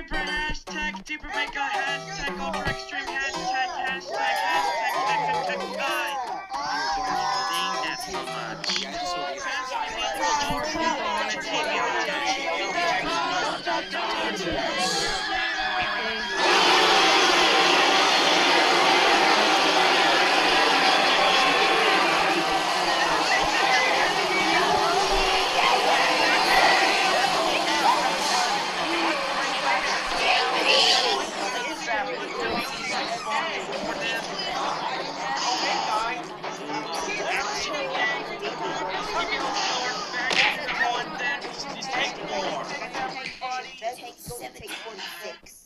Super Mega, hashtag Ultra Extreme, hashtag, hashtag, hashtag, hashtag, hashtag, Dang that so much. Transform into Ultra on a TV 46.